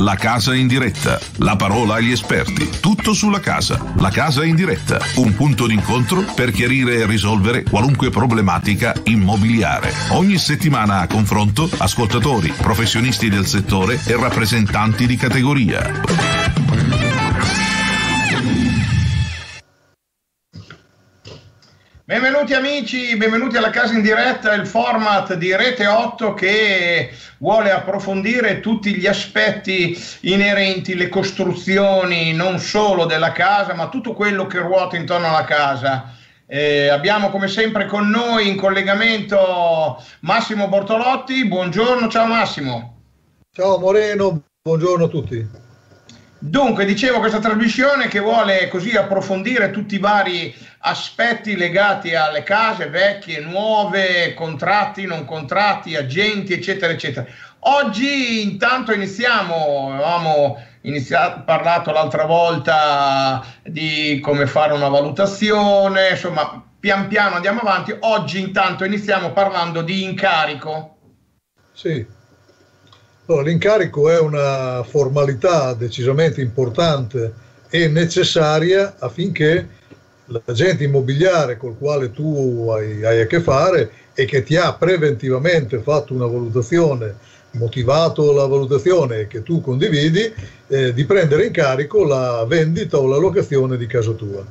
La casa in diretta. La parola agli esperti. Tutto sulla casa. La casa in diretta. Un punto d'incontro per chiarire e risolvere qualunque problematica immobiliare. Ogni settimana a confronto ascoltatori, professionisti del settore e rappresentanti di categoria. Benvenuti amici, benvenuti alla casa in diretta, il format di Rete 8 che vuole approfondire tutti gli aspetti inerenti, le costruzioni non solo della casa, ma tutto quello che ruota intorno alla casa. Eh, abbiamo come sempre con noi in collegamento Massimo Bortolotti. Buongiorno, ciao Massimo. Ciao Moreno, buongiorno a tutti. Dunque, dicevo questa trasmissione che vuole così approfondire tutti i vari aspetti legati alle case vecchie, nuove, contratti, non contratti, agenti, eccetera, eccetera. Oggi intanto iniziamo, avevamo iniziato, parlato l'altra volta di come fare una valutazione, insomma, pian piano andiamo avanti. Oggi intanto iniziamo parlando di incarico. Sì. Allora, l'incarico è una formalità decisamente importante e necessaria affinché l'agente immobiliare col quale tu hai, hai, a che fare e che ti ha preventivamente fatto una valutazione, motivato la valutazione che tu condividi, eh, di prendere in carico la vendita o la locazione di casa tua.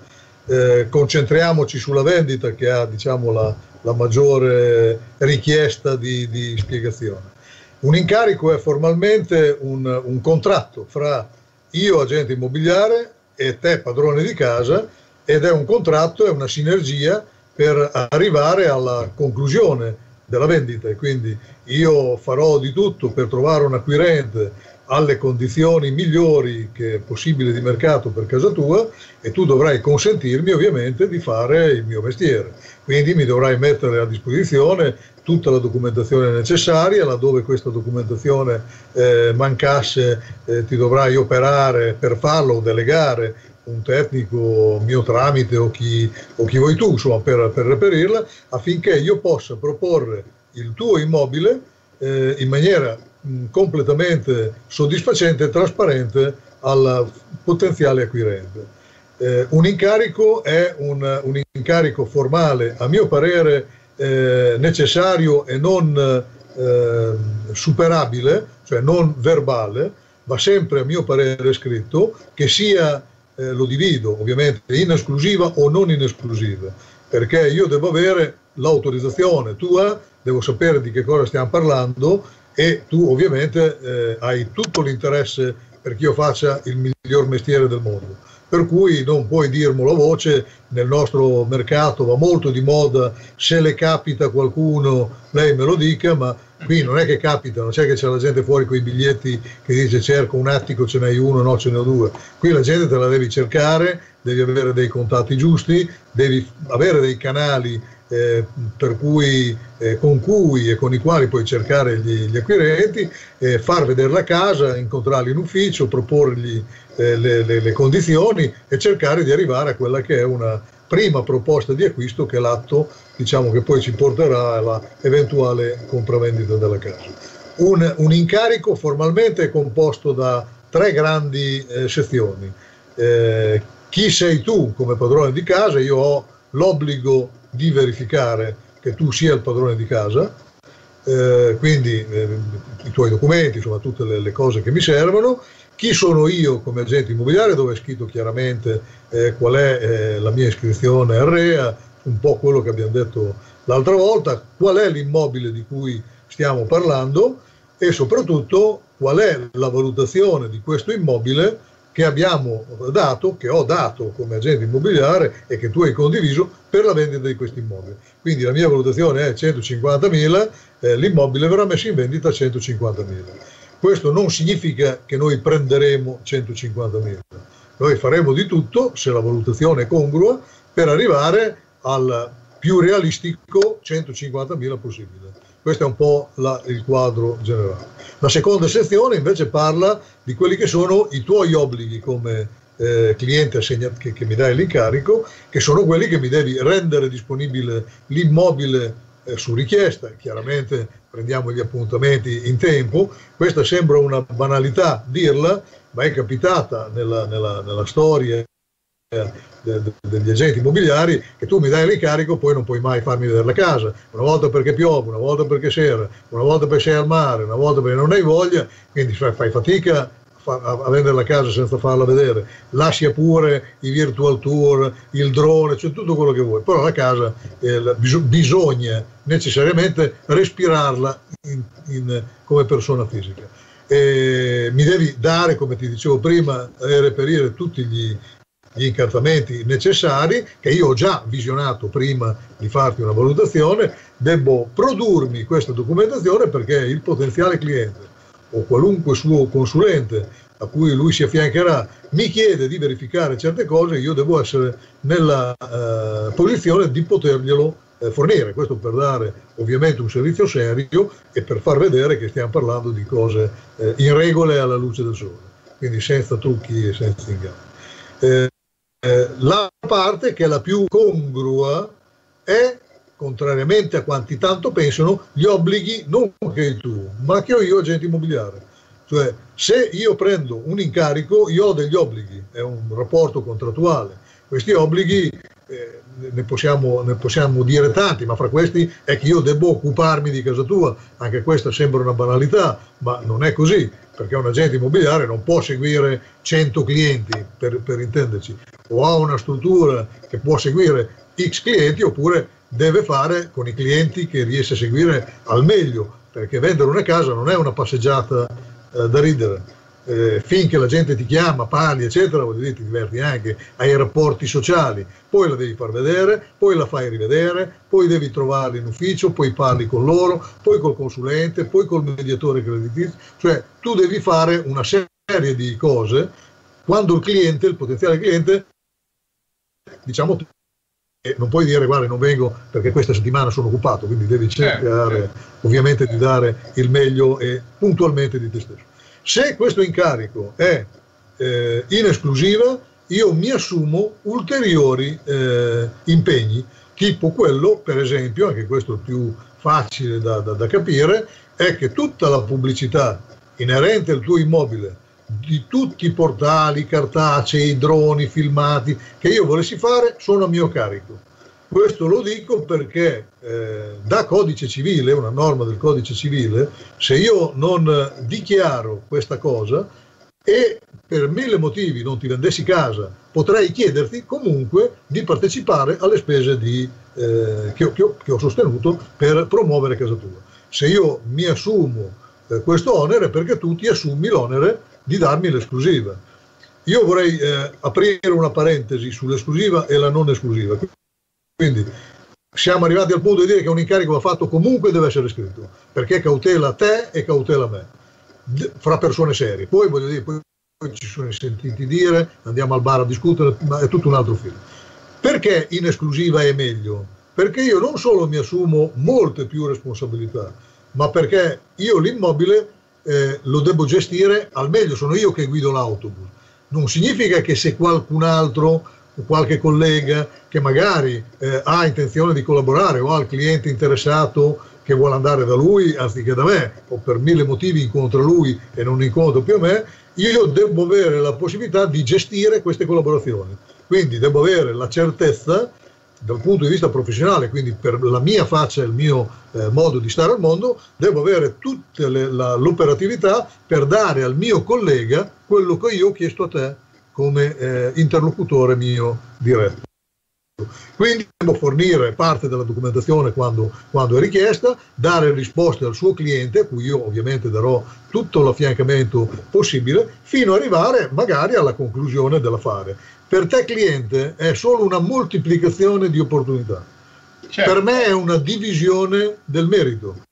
Eh, concentriamoci sulla vendita che ha diciamo, la, la maggiore richiesta di, di spiegazione. Un incarico è formalmente un, un contratto fra io, agente immobiliare, e te, padrone di casa, ed è un contratto, è una sinergia per arrivare alla conclusione della vendita. E quindi io farò di tutto per trovare un acquirente alle condizioni migliori che possibile di mercato per casa tua e tu dovrai consentirmi ovviamente di fare il mio mestiere. Quindi mi dovrai mettere a disposizione tutta la documentazione necessaria, laddove questa documentazione eh, mancasse eh, ti dovrai operare per farlo o delegare un tecnico mio tramite o chi, o chi vuoi tu insomma, per, per, reperirla affinché io possa proporre il tuo immobile eh, in maniera mh, completamente soddisfacente e trasparente al potenziale acquirente. Eh, un incarico è un, un incarico formale, a mio parere, eh, necessario e non eh, superabile, cioè non verbale, va sempre a mio parere scritto, che sia, eh, lo divido ovviamente in esclusiva o non in esclusiva, perché io devo avere l'autorizzazione tua, devo sapere di che cosa stiamo parlando e tu ovviamente eh, hai tutto l'interesse perché io faccia il miglior mestiere del mondo per cui non puoi dirmelo a voce, nel nostro mercato va molto di moda, se le capita qualcuno lei me lo dica, ma qui non è che capita, non c'è che c'è la gente fuori con i biglietti che dice cerco un attico, ce n'hai uno, no ce ne ho due, qui la gente te la devi cercare, devi avere dei contatti giusti, devi avere dei canali eh, cui, eh, con cui e con i quali puoi cercare gli, gli acquirenti, eh, far vedere la casa, incontrarli in ufficio, proporgli eh, le, le, le, condizioni e cercare di arrivare a quella che è una prima proposta di acquisto che è l'atto diciamo, che poi ci porterà alla eventuale compravendita della casa. Un, un incarico formalmente è composto da tre grandi eh, sezioni. Eh, chi sei tu come padrone di casa? Io ho l'obbligo di verificare che tu sia il padrone di casa, eh, quindi eh, i tuoi documenti, insomma tutte le, le, cose che mi servono, chi sono io come agente immobiliare, dove è scritto chiaramente eh, qual è eh, la mia iscrizione al REA, un po' quello che abbiamo detto l'altra volta, qual è l'immobile di cui stiamo parlando e soprattutto qual è la valutazione di questo immobile che abbiamo dato, che ho dato come agente immobiliare e che tu hai condiviso per la vendita di questo immobile. Quindi la mia valutazione è 150.000, eh, l'immobile verrà messo in vendita a 150.000. Questo non significa che noi prenderemo 150.000, noi faremo di tutto, se la valutazione è congrua, per arrivare al più realistico 150.000 possibile. Questo è un po' la, il quadro generale. La seconda sezione invece parla di quelli che sono i tuoi obblighi come eh, cliente assegnato, che, che, mi dai l'incarico, che sono quelli che mi devi rendere disponibile l'immobile eh, su richiesta, chiaramente prendiamo gli appuntamenti in tempo, questa sembra una banalità dirla, ma è capitata nella, nella, nella storia degli agenti immobiliari che tu mi dai il ricarico poi non puoi mai farmi vedere la casa. Una volta perché piove, una volta perché sera una volta perché sei al mare, una volta perché non hai voglia quindi fai fatica a vendere la casa senza farla vedere. Lascia pure i virtual tour il drone, cioè tutto quello che vuoi. Però la casa eh, bisogna necessariamente respirarla in, in, come persona fisica. E mi devi dare come ti dicevo prima reperire tutti gli, gli incartamenti necessari che io ho già visionato prima di farti una valutazione, devo produrmi questa documentazione perché il potenziale cliente o qualunque suo consulente a cui lui si affiancherà mi chiede di verificare certe cose, io devo essere nella eh, posizione di poterglielo eh, fornire. Questo per dare ovviamente un servizio serio e per far vedere che stiamo parlando di cose eh, in regole alla luce del sole, quindi senza trucchi e senza inganni. Eh, la parte che è la più congrua è, contrariamente a quanti tanto pensano, gli obblighi non che hai tu, ma che ho io agente immobiliare. Cioè, se io prendo un incarico, io ho degli obblighi, è un rapporto contrattuale. Questi obblighi eh, ne, possiamo, ne, possiamo, dire tanti, ma fra questi è che io devo occuparmi di casa tua. Anche questa sembra una banalità, ma non è così perché un agente immobiliare non può seguire 100 clienti, per, per intenderci, o ha una struttura che può seguire X clienti oppure deve fare con i clienti che riesce a seguire al meglio, perché vendere una casa non è una passeggiata eh, da ridere. Eh, finché la gente ti chiama, parli, eccetera, voglio dire, ti diverti anche, hai rapporti sociali, poi la devi far vedere, poi la fai rivedere, poi devi trovarli in ufficio, poi parli con loro, poi col consulente, poi col mediatore creditizio, cioè tu devi fare una serie di cose quando il cliente, il potenziale cliente, diciamo non puoi dire guarda non vengo perché questa settimana sono occupato, quindi devi cercare certo, certo. ovviamente di dare il meglio e puntualmente di te stesso. Se questo incarico è eh, in esclusiva, io mi assumo ulteriori eh, impegni, tipo quello, per esempio, anche questo è più facile da, da, da capire, è che tutta la pubblicità inerente al tuo immobile, di tutti i portali, cartacei, droni, filmati che io volessi fare, sono a mio carico. Questo lo dico perché eh, da codice civile, una norma del codice civile, se io non dichiaro questa cosa e per mille motivi non ti vendessi casa, potrei chiederti comunque di partecipare alle spese di, eh, che, ho, che, che, ho, sostenuto per promuovere casa tua. Se io mi assumo eh, questo onere, perché tu ti assumi l'onere di darmi l'esclusiva. Io vorrei eh, aprire una parentesi sull'esclusiva e la non esclusiva. Quindi siamo arrivati al punto di dire che un incarico va fatto comunque deve essere scritto, perché cautela te e cautela me, fra persone serie. Poi voglio dire, poi ci sono sentiti dire, andiamo al bar a discutere, ma è tutto un altro film. Perché in esclusiva è meglio? Perché io non solo mi assumo molte più responsabilità, ma perché io l'immobile eh, lo devo gestire al meglio, sono io che guido l'autobus. Non significa che se qualcun altro qualche collega che magari eh, ha intenzione di collaborare o ha il cliente interessato che vuole andare da lui anziché da me o per mille motivi incontra lui e non incontro più me, io devo avere la possibilità di gestire queste collaborazioni. Quindi devo avere la certezza dal punto di vista professionale, quindi per la mia faccia e il mio eh, modo di stare al mondo, devo avere tutta l'operatività per dare al mio collega quello che io ho chiesto a te come eh, interlocutore mio diretto. Quindi devo fornire parte della documentazione quando, quando, è richiesta, dare risposte al suo cliente, a cui io ovviamente darò tutto l'affiancamento possibile, fino ad arrivare magari alla conclusione dell'affare. Per te cliente è solo una moltiplicazione di opportunità. Certo. Per me è una divisione del merito,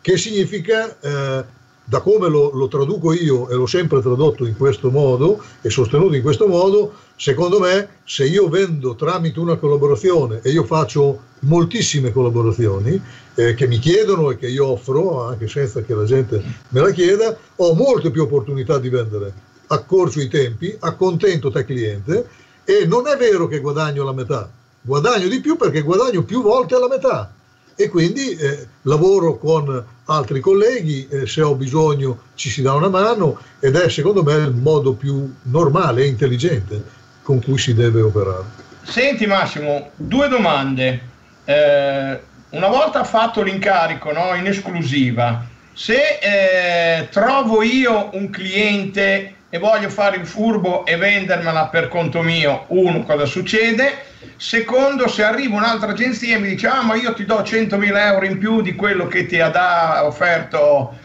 che significa eh, da come lo, lo, traduco io e l'ho sempre tradotto in questo modo e sostenuto in questo modo, secondo me se io vendo tramite una collaborazione e io faccio moltissime collaborazioni eh, che mi chiedono e che io offro, anche senza che la gente me la chieda, ho molte più opportunità di vendere, accorcio i tempi, accontento te cliente e non è vero che guadagno la metà, guadagno di più perché guadagno più volte la metà. E quindi eh, lavoro con altri colleghi, eh, se ho bisogno ci si dà una mano ed è secondo me il modo più normale e intelligente con cui si deve operare. Senti Massimo, due domande. Eh, una volta fatto l'incarico no, in esclusiva, se eh, trovo io un cliente e voglio fare il furbo e vendermela per conto mio, uno, cosa succede? Secondo, se arriva un'altra agenzia e mi dice, ah ma io ti do 100.000 euro in più di quello che ti ha offerto,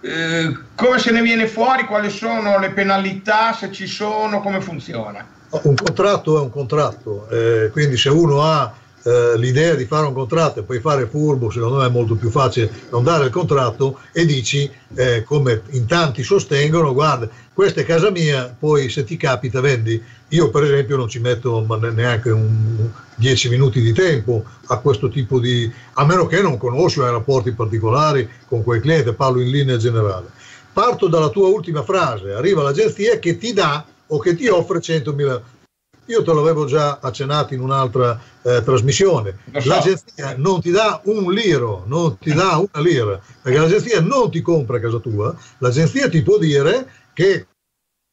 eh, come se ne viene fuori, quali sono le penalità, se ci sono, come funziona? Un contratto è un contratto, eh, quindi se uno ha eh, l'idea di fare un contratto e poi fare furbo, secondo me è molto più facile non dare il contratto e dici, eh, come in tanti sostengono, guarda, questa è casa mia, poi se ti capita vendi. Io per esempio non ci metto neanche un, 10 minuti di tempo a questo tipo di... a meno che non conosci hai rapporti particolari con quel cliente, parlo in linea generale. Parto dalla tua ultima frase, arriva l'agenzia che ti dà o che ti offre 100.000 euro io te l'avevo già accennato in un'altra eh, trasmissione. L'agenzia non ti dà un liro, non ti dà una lira, perché l'agenzia non ti compra a casa tua, l'agenzia ti può dire che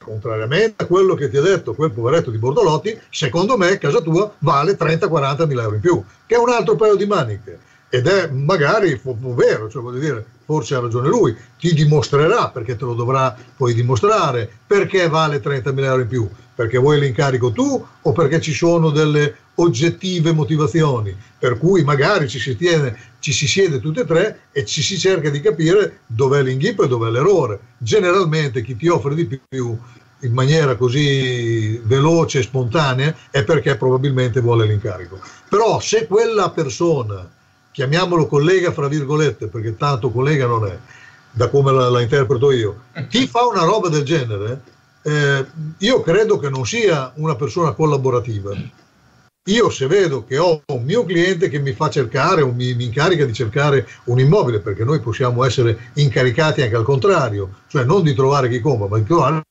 contrariamente a quello che ti ha detto quel poveretto di Bordolotti, secondo me casa tua vale 30-40 mila euro in più, che è un altro paio di maniche. Ed è magari vero, cioè voglio dire, forse ha ragione lui, ti dimostrerà, perché te lo dovrà poi dimostrare, perché vale 30 mila euro in più perché vuoi l'incarico tu o perché ci sono delle oggettive motivazioni, per cui magari ci si, tiene, ci si siede tutte e tre e ci si cerca di capire dov'è l'inghippo e dov'è l'errore. Generalmente chi ti offre di più in maniera così veloce e spontanea è perché probabilmente vuole l'incarico. Però se quella persona, chiamiamolo collega fra virgolette, perché tanto collega non è, da come la, la interpreto io, ti fa una roba del genere, eh, io credo che non sia una persona collaborativa. Io se vedo che ho un mio cliente che mi fa cercare o mi, mi, incarica di cercare un immobile, perché noi possiamo essere incaricati anche al contrario, cioè non di trovare chi compra, ma di trovare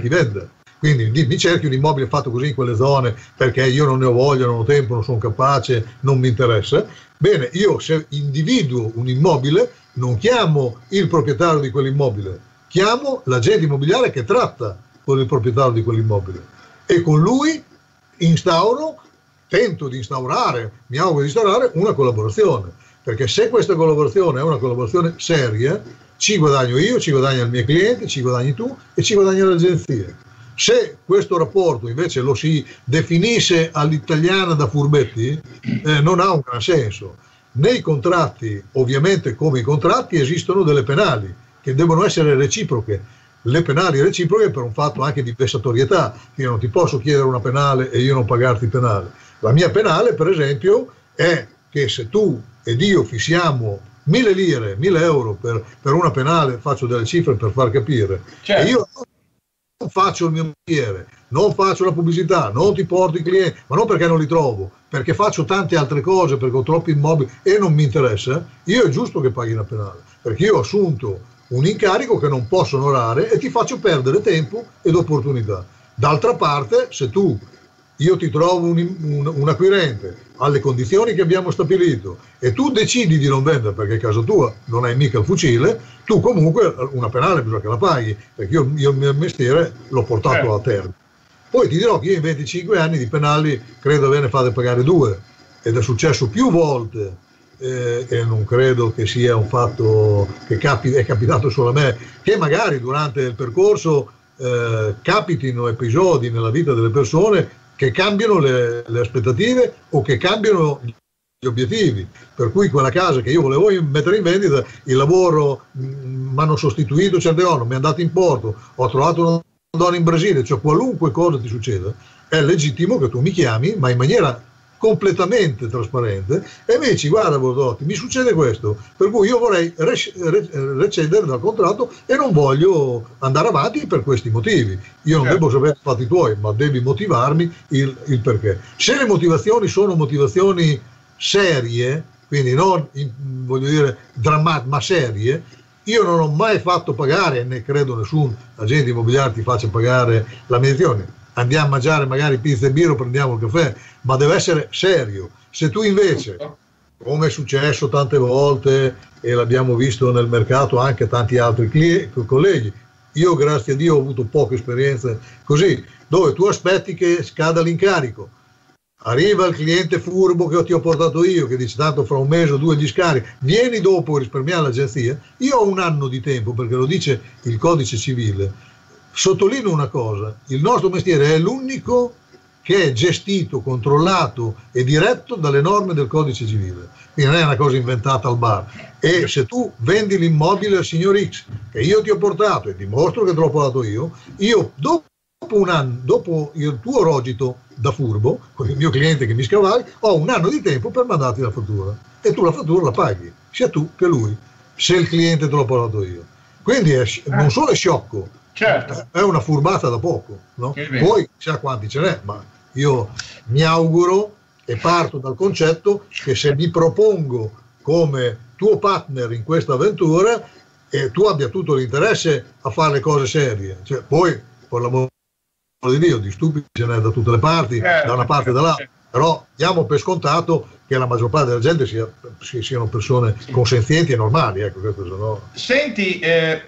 chi vende. Quindi mi cerchi un immobile fatto così in quelle zone perché io non ne ho voglia, non ho tempo, non sono capace, non mi interessa. Bene, io se individuo un immobile non chiamo il proprietario di quell'immobile, chiamo l'agente immobiliare che tratta con il proprietario di quell'immobile e con lui instauro, tento di instaurare, mi auguro di instaurare una collaborazione, perché se questa collaborazione è una collaborazione seria, ci guadagno io, ci guadagna il mio cliente, ci guadagni tu e ci guadagna l'agenzia. Se questo rapporto invece lo si definisse all'italiana da furbetti, eh, non ha un gran senso. Nei contratti, ovviamente come i contratti, esistono delle penali che devono essere reciproche le penali reciproche per un fatto anche di vessatorietà. Io non ti posso chiedere una penale e io non pagarti penale. La mia penale, per esempio, è che se tu ed io fissiamo mille lire, mille euro per, per una penale, faccio delle cifre per far capire, certo. e io faccio il mio mestiere, non faccio la pubblicità, non ti porto i clienti, ma non perché non li trovo, perché faccio tante altre cose, perché ho troppi immobili e non mi interessa, io è giusto che paghi la penale, perché io ho assunto un incarico che non posso onorare e ti faccio perdere tempo ed opportunità. D'altra parte, se tu, io ti trovo un, un, un, acquirente alle condizioni che abbiamo stabilito e tu decidi di non vendere perché a casa tua non hai mica il fucile, tu comunque una penale bisogna che la paghi, perché io, io il mio mestiere l'ho portato eh. a termine. Poi ti dirò che io in 25 anni di penali credo ve ne fate pagare due ed è successo più volte eh, e non credo che sia un fatto che capi, è capitato solo a me, che magari durante il percorso eh, capitino episodi nella vita delle persone che cambiano le, le aspettative o che cambiano gli obiettivi. Per cui quella casa che io volevo mettere in vendita, il lavoro mi hanno sostituito certe volte, mi è andato in porto, ho trovato una donna in Brasile, cioè qualunque cosa ti succeda, è legittimo che tu mi chiami, ma in maniera completamente trasparente. E mi dici guarda Bordotti mi succede questo per cui io vorrei recedere dal contratto e non voglio andare avanti per questi motivi. Io non certo. devo sapere i fatti tuoi ma devi motivarmi il, il perché. Se le motivazioni sono motivazioni serie quindi non voglio dire drammatiche ma serie io non ho mai fatto pagare, né credo nessun agente immobiliare ti faccia pagare la mediazione andiamo a mangiare magari pizza e birra, prendiamo il caffè, ma deve essere serio. Se tu invece come è successo tante volte e l'abbiamo visto nel mercato anche tanti altri clienti, colleghi. Io, grazie a Dio, ho avuto poche esperienze così, dove tu aspetti che scada l'incarico. Arriva il cliente furbo che ti ho portato io, che dice tanto fra un mese o due gli scarichi, vieni dopo a risparmiare l'agenzia. Io ho un anno di tempo perché lo dice il codice civile. Sottolineo una cosa, il nostro mestiere è l'unico che è gestito, controllato e diretto dalle norme del codice civile. Quindi non è una cosa inventata al bar. E se tu vendi l'immobile al signor X, che io ti ho portato e dimostro che te l'ho portato io, io dopo un anno, dopo il tuo rogito da furbo, con il mio cliente che mi scavalli, ho un anno di tempo per mandarti la fattura. E tu la fattura la paghi, sia tu che lui, se il cliente te l'ho portato io. Quindi è, non solo è sciocco, certo. è una furbata da poco. No? Poi sa quanti ce n'è, ma io mi auguro e parto dal concetto che se mi propongo come tuo partner in questa avventura e tu abbia tutto l'interesse a fare le cose serie. Cioè, poi, per l'amore di Dio, di stupidi ce n'è da tutte le parti, certo, da una parte e dall'altra, però diamo per scontato che la maggior parte della gente sia, siano persone consenzienti e normali. Ecco, no... Senti, eh,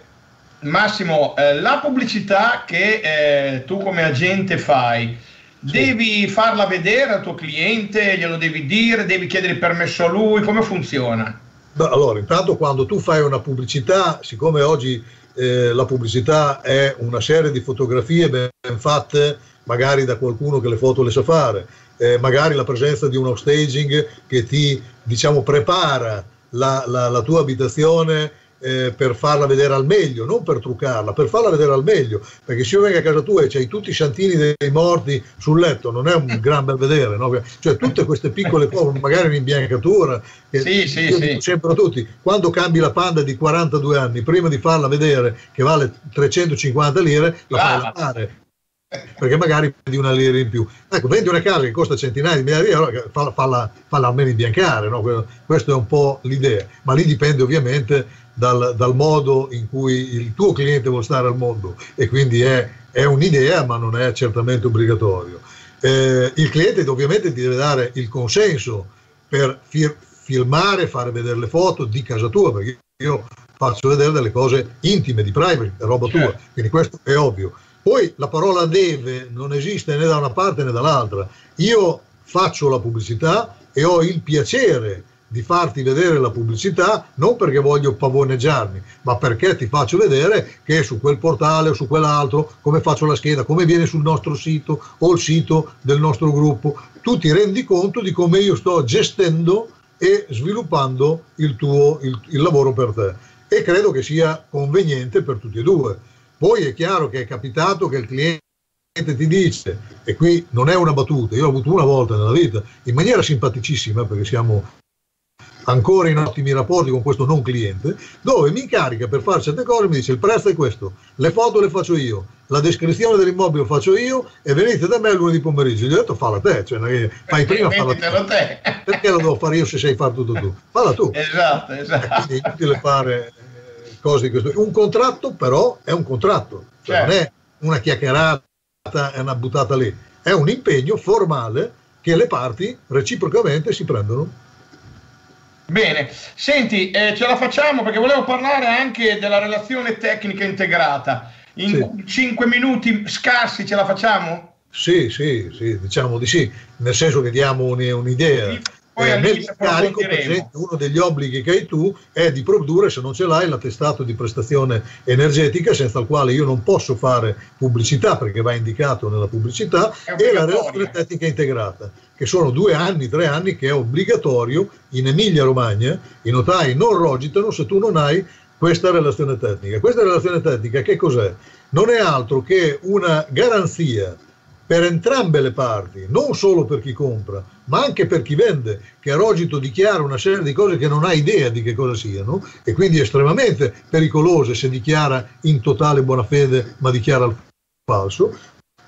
Massimo, eh, la pubblicità che eh, tu come agente fai, Devi farla vedere al tuo cliente, glielo devi dire, devi chiedere il permesso a lui, come funziona? Beh, allora, intanto quando tu fai una pubblicità, siccome oggi eh, la pubblicità è una serie di fotografie ben fatte, magari da qualcuno che le foto le sa fare, eh, magari la presenza di uno staging che ti diciamo prepara la, la, la tua abitazione eh, per farla vedere al meglio, non per truccarla, per farla vedere al meglio, perché se io vengo a casa tua e c'hai tutti i santini dei morti sul letto, non è un gran bel vedere, no? cioè tutte queste piccole cose, magari un'imbiancatura, che sì, sì, sì. sempre tutti, quando cambi la panda di 42 anni, prima di farla vedere che vale 350 lire, la fai lavare perché magari di una lira in più. Ecco, vendi una casa che costa centinaia di migliaia di euro, falla, falla, falla almeno imbiancare, no? questa è un po' l'idea, ma lì dipende ovviamente dal, dal, modo in cui il tuo cliente vuole stare al mondo e quindi è, è un'idea ma non è certamente obbligatorio. Eh, il cliente ovviamente ti deve dare il consenso per fir- filmare, fare vedere le foto di casa tua, perché io faccio vedere delle cose intime, di privacy, roba tua, certo. quindi questo è ovvio. Poi la parola deve non esiste né da una parte né dall'altra. Io faccio la pubblicità e ho il piacere di farti vedere la pubblicità non perché voglio pavoneggiarmi, ma perché ti faccio vedere che su quel portale o su quell'altro, come faccio la scheda, come viene sul nostro sito o il sito del nostro gruppo, tu ti rendi conto di come io sto gestendo e sviluppando il tuo il, il lavoro per te. E credo che sia conveniente per tutti e due. Poi è chiaro che è capitato che il cliente ti dice, e qui non è una battuta, io l'ho avuto una volta nella vita, in maniera simpaticissima, perché siamo ancora in ottimi rapporti con questo non cliente, dove mi incarica per fare certe cose, mi dice il prezzo è questo, le foto le faccio io, la descrizione dell'immobile lo faccio io e venite da me lunedì pomeriggio. Gli ho detto falla te, cioè fai prima falla te. Perché lo devo fare io se sai fare tutto tu? Falla tu. Esatto, esatto. Quindi è inutile fare eh, cose di questo. Un contratto però è un contratto, cioè certo. non è una chiacchierata, è una buttata lì, è un impegno formale che le parti reciprocamente si prendono. Bene, senti, eh, ce la facciamo perché volevo parlare anche della relazione tecnica integrata. In sì. 5 minuti scarsi ce la facciamo? Sì, sì, sì, diciamo di sì, nel senso che diamo un'idea. Sì poi eh, nell'incarico, per esempio, uno degli obblighi che hai tu è di produrre, se non ce l'hai, l'attestato di prestazione energetica, senza il quale io non posso fare pubblicità perché va indicato nella pubblicità, e la relazione tecnica integrata, che sono due anni, tre anni che è obbligatorio in Emilia-Romagna, i notai non rogitano se tu non hai questa relazione tecnica. Questa relazione tecnica che cos'è? Non è altro che una garanzia per entrambe le parti, non solo per chi compra, ma anche per chi vende, che a rogito dichiara una serie di cose che non ha idea di che cosa siano e quindi estremamente pericolose se dichiara in totale buona fede ma dichiara il falso.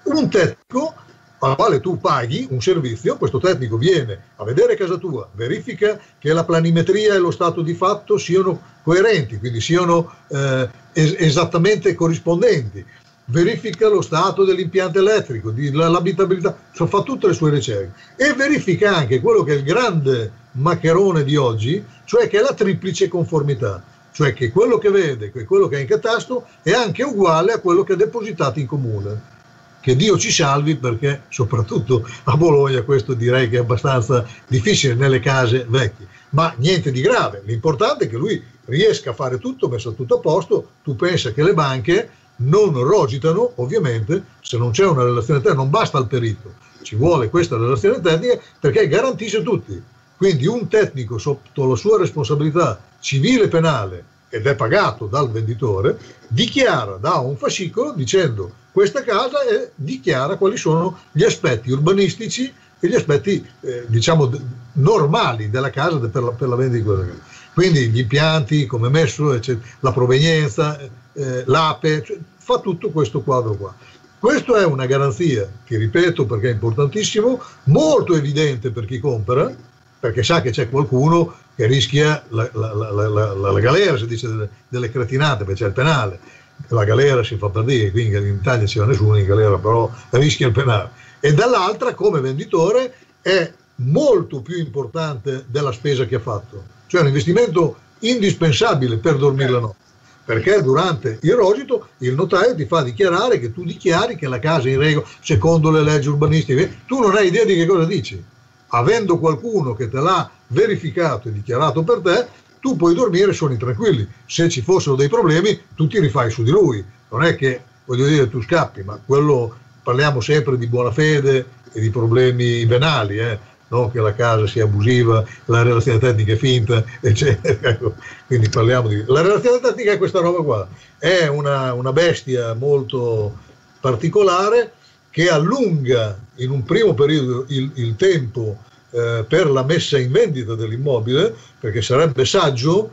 Un tecnico al quale tu paghi un servizio, questo tecnico viene a vedere casa tua, verifica che la planimetria e lo stato di fatto siano coerenti, quindi siano eh, es- esattamente corrispondenti. Verifica lo stato dell'impianto elettrico, l'abitabilità, fa tutte le sue ricerche. E verifica anche quello che è il grande maccherone di oggi, cioè che è la triplice conformità, cioè che quello che vede, che quello che è in catasto è anche uguale a quello che è depositato in comune. Che Dio ci salvi perché soprattutto a Bologna questo direi che è abbastanza difficile nelle case vecchie, ma niente di grave, l'importante è che lui riesca a fare tutto, messo tutto a posto, tu pensa che le banche non rogitano, ovviamente, se non c'è una relazione tecnica, non basta il perito, ci vuole questa relazione tecnica perché garantisce tutti. Quindi un tecnico sotto la sua responsabilità civile e penale ed è pagato dal venditore, dichiara da un fascicolo dicendo questa casa e dichiara quali sono gli aspetti urbanistici e gli aspetti eh, diciamo normali della casa per la, per la vendita di quella casa. Quindi gli impianti, come messo, eccetera, la provenienza, eh, l'ape, cioè, fa tutto questo quadro qua. Questo è una garanzia, che ripeto perché è importantissimo, molto evidente per chi compra, perché sa che c'è qualcuno che rischia la, la, la, la galera, si dice delle, delle cretinate, perché c'è il penale. La galera si fa per dire, quindi in Italia ci va nessuno in galera, però rischia il penale. E dall'altra, come venditore, è molto più importante della spesa che ha fatto. Cioè un investimento indispensabile per dormire la notte perché durante il rogito il notaio ti fa dichiarare che tu dichiari che la casa è in regola secondo le leggi urbanistiche, tu non hai idea di che cosa dici. Avendo qualcuno che te l'ha verificato e dichiarato per te, tu puoi dormire sonni tranquilli. Se ci fossero dei problemi, tu ti rifai su di lui. Non è che, voglio dire, tu scappi, ma quello parliamo sempre di buona fede e di problemi venali. Eh no? che la casa sia abusiva, la relazione tecnica è finta, eccetera. Quindi parliamo di... La relazione tecnica è questa roba qua, è una, una bestia molto particolare che allunga in un primo periodo il, il tempo eh, per la messa in vendita dell'immobile, perché sarebbe saggio,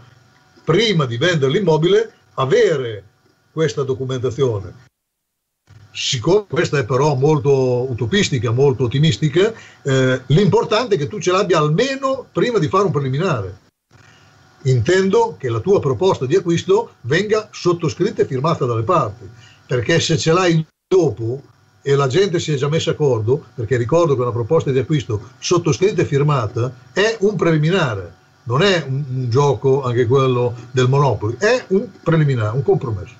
prima di vendere l'immobile, avere questa documentazione siccome questa è però molto utopistica, molto ottimistica, eh, l'importante è che tu ce l'abbia almeno prima di fare un preliminare. Intendo che la tua proposta di acquisto venga sottoscritta e firmata dalle parti, perché se ce l'hai dopo e la gente si è già messa d'accordo, perché ricordo che una proposta di acquisto sottoscritta e firmata è un preliminare, non è un, un gioco anche quello del Monopoli, è un preliminare, un compromesso.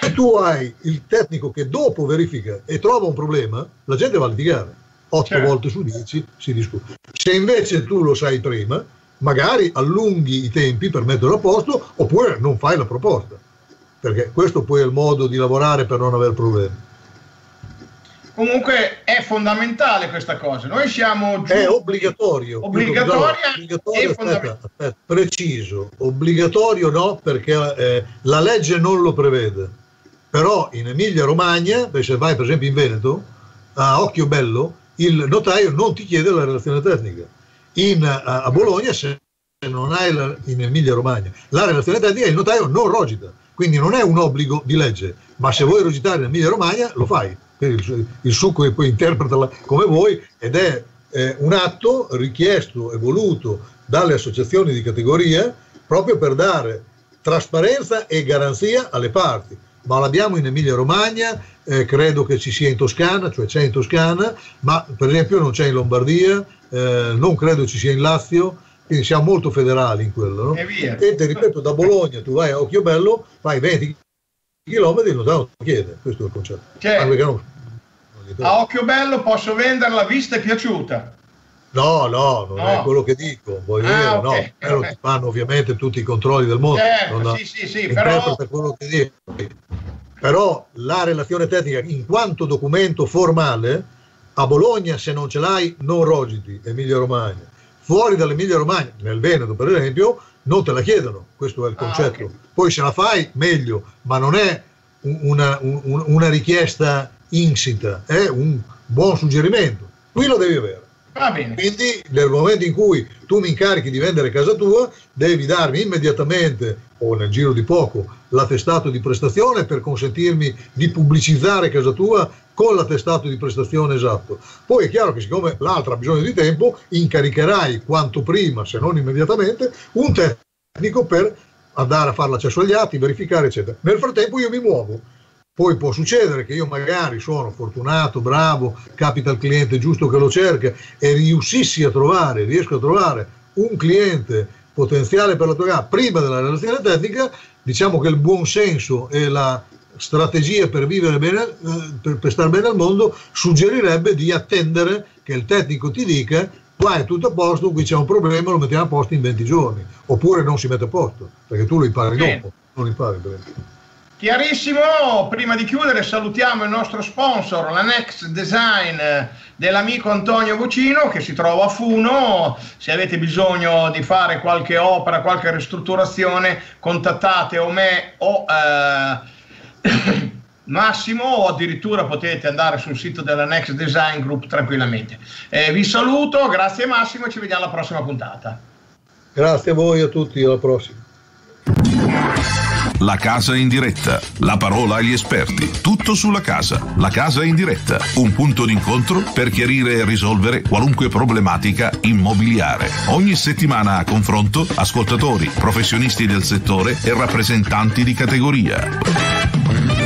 Se tu hai il tecnico che dopo verifica e trova un problema, la gente va a litigare. 8 certo. volte su 10 si discute. Se invece tu lo sai prima, magari allunghi i tempi per metterlo a posto oppure non fai la proposta. Perché questo poi è il modo di lavorare per non avere problemi. Comunque è fondamentale questa cosa. Noi siamo giù... È obbligatorio. Obbligatoria obbligatorio, aspetta, aspetta, preciso. Obbligatorio no, perché eh, la legge non lo prevede però in Emilia Romagna, se vai per esempio in Veneto, a occhio bello, il notaio non ti chiede la relazione tecnica. In, a, a Bologna, se non hai la, in Emilia Romagna la relazione tecnica, il notaio non rogita. Quindi non è un obbligo di legge, ma se vuoi rogitare in Emilia Romagna lo fai. Il, il succo e poi interpretala come vuoi ed è eh, un atto richiesto e voluto dalle associazioni di categoria proprio per dare trasparenza e garanzia alle parti ma l'abbiamo in Emilia Romagna, eh, credo che ci sia in Toscana, cioè c'è in Toscana, ma per esempio non c'è in Lombardia, eh, non credo ci sia in Lazio, quindi siamo molto federali in quello. No? E, e ti ripeto, da Bologna tu vai a Occhiobello, fai 20 km e non te lo chiede, questo è il concetto. Cioè, a Occhiobello posso vendere la vista è piaciuta. No, no, non no. è quello che dico, voglio ah, dire, okay, no, okay. fanno ovviamente tutti i controlli del mondo, certo, non sì, sì, sì, però... quello che dico. Però la relazione tecnica in quanto documento formale, a Bologna se non ce l'hai non rogiti, Emilia Romagna. Fuori dall'Emilia Romagna, nel Veneto per esempio, non te la chiedono, questo è il ah, concetto. Ah, okay. Poi se la fai, meglio, ma non è una, un, una richiesta insita, è un buon suggerimento. Qui lo devi avere. Va bene. Quindi nel momento in cui tu mi incarichi di vendere casa tua, devi darmi immediatamente o nel giro di poco l'attestato di prestazione per consentirmi di pubblicizzare casa tua con l'attestato di prestazione esatto. Poi è chiaro che siccome l'altra ha bisogno di tempo, incaricherai quanto prima, se non immediatamente, un tecnico per andare a fare l'accesso agli atti, verificare, eccetera. Nel frattempo io mi muovo Poi può succedere che io magari sono fortunato, bravo, capita il cliente giusto che lo cerca e riuscissi a trovare, riesco a trovare un cliente potenziale per la tua gara prima della relazione tecnica, diciamo che il buon senso e la strategia per vivere bene, eh, per, per stare bene al mondo, suggerirebbe di attendere che il tecnico ti dica qua è tutto a posto, qui c'è un problema, lo mettiamo a posto in 20 giorni, oppure non si mette a posto, perché tu lo impari dopo, non impari prima. Chiarissimo, prima di chiudere salutiamo il nostro sponsor, la Next Design dell'amico Antonio Vocino che si trova a Funo, se avete bisogno di fare qualche opera, qualche ristrutturazione contattate o me o... Eh, Massimo o addirittura potete andare sul sito della Next Design Group tranquillamente. Eh, vi saluto, grazie Massimo e ci vediamo alla prossima puntata. Grazie a voi a tutti, alla prossima. La casa in diretta, la parola agli esperti, tutto sulla casa, la casa in diretta, un punto d'incontro per chiarire e risolvere qualunque problematica immobiliare. Ogni settimana a confronto ascoltatori, professionisti del settore e rappresentanti di categoria.